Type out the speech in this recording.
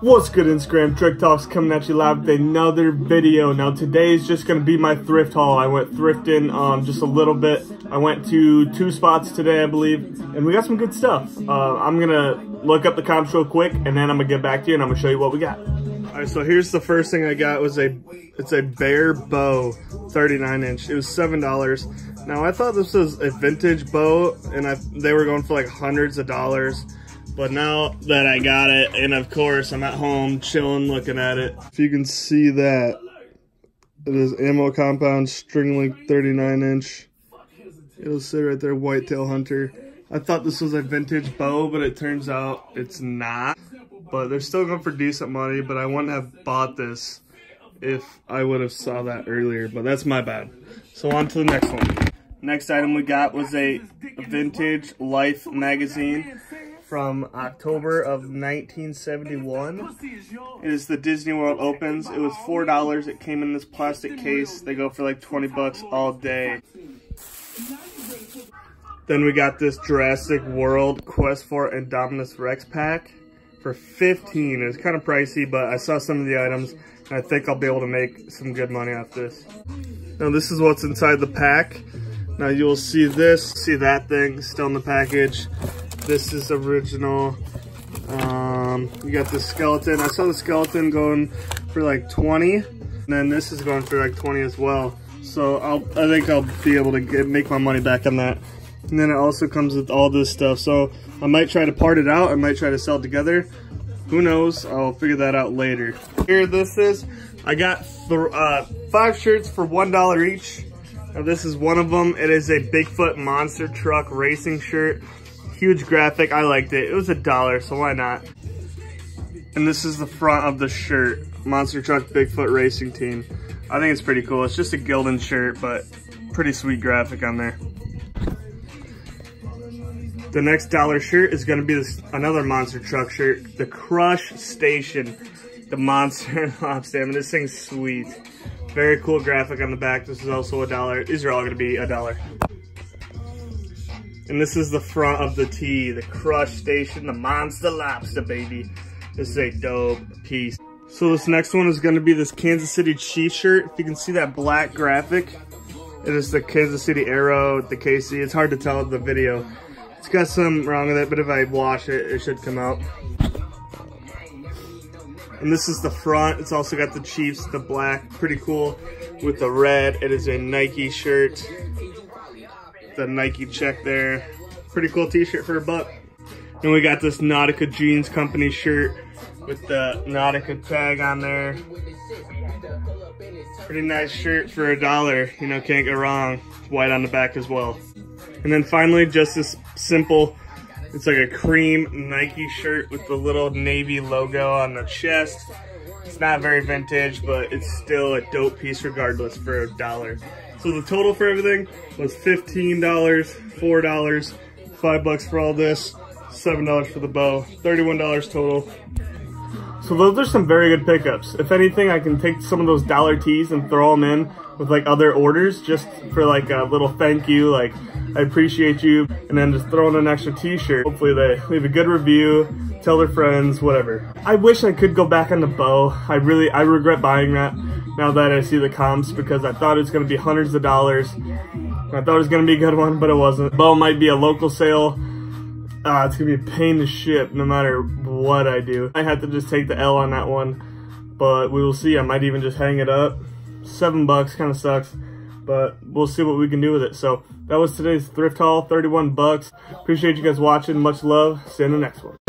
What's good Instagram, Drake Talks coming at you live with another video. Now today is just going to be my thrift haul. I went thrifting um, just a little bit. I went to two spots today I believe and we got some good stuff. Uh, I'm going to look up the comps real quick and then I'm going to get back to you and I'm going to show you what we got. Alright, so here's the first thing I got was a, it's a Bear Bow 39 inch. It was $7. Now I thought this was a vintage bow and I, they were going for like hundreds of dollars. But now that I got it, and of course I'm at home chilling looking at it. If you can see that, it is AMO compound string length 39 inch. It'll sit right there, whitetail hunter. I thought this was a vintage bow, but it turns out it's not. But they're still going for decent money, but I wouldn't have bought this if I would have saw that earlier, but that's my bad. So on to the next one. Next item we got was a vintage Life magazine from October of 1971. It is the Disney World Opens. It was $4. It came in this plastic case. They go for like 20 bucks all day. Then we got this Jurassic World Quest for Indominus Rex pack for 15. It was kind of pricey, but I saw some of the items and I think I'll be able to make some good money off this. Now this is what's inside the pack. Now you'll see this, see that thing still in the package. This is original. Um, you got the skeleton. I saw the skeleton going for like 20. And then this is going for like 20 as well. So I'll, I think I'll be able to get, make my money back on that. And then it also comes with all this stuff. So I might try to part it out. I might try to sell it together. Who knows? I'll figure that out later. Here this is. I got uh, five shirts for $1 each. Now this is one of them. It is a Bigfoot Monster Truck Racing shirt. Huge graphic. I liked it. It was a dollar, so why not? And this is the front of the shirt. Monster Truck Bigfoot Racing Team. I think it's pretty cool. It's just a Gildan shirt, but pretty sweet graphic on there. The next dollar shirt is going to be this another Monster Truck shirt. The Crush Station. The Monster and Lobster. I mean, this thing's sweet. Very cool graphic on the back. This is also a dollar. These are all going to be a dollar. And this is the front of the tee, the Crush Station, the Monster Lobster, baby. This is a dope piece. So this next one is gonna be this Kansas City Chiefs shirt. If you can see that black graphic, it is the Kansas City Arrow, the KC. It's hard to tell the video. It's got some wrong with it, but if I wash it, it should come out. And this is the front. It's also got the Chiefs, the black, pretty cool with the red. It is a Nike shirt the Nike check there. Pretty cool t-shirt for a buck. And we got this Nautica Jeans Company shirt with the Nautica tag on there. Pretty nice shirt for a dollar. You know, can't go wrong. White on the back as well. And then finally, just this simple, it's like a cream Nike shirt with the little navy logo on the chest. It's not very vintage, but it's still a dope piece regardless for a dollar. So the total for everything was $15, $4, 5 bucks for all this, $7 for the bow, $31 total. So those are some very good pickups. If anything, I can take some of those dollar tees and throw them in with like other orders just for like a little thank you, like I appreciate you, and then just throw in an extra t-shirt. Hopefully they leave a good review, tell their friends, whatever. I wish I could go back on the bow. I really, I regret buying that now that I see the comps because I thought it was going to be hundreds of dollars. I thought it was going to be a good one, but it wasn't. Bow might be a local sale. Uh, it's to be a pain to ship no matter what I do. I had to just take the L on that one, but we will see. I might even just hang it up. Seven bucks kind of sucks, but we'll see what we can do with it. So that was today's thrift haul, 31 bucks. Appreciate you guys watching. Much love. See you in the next one.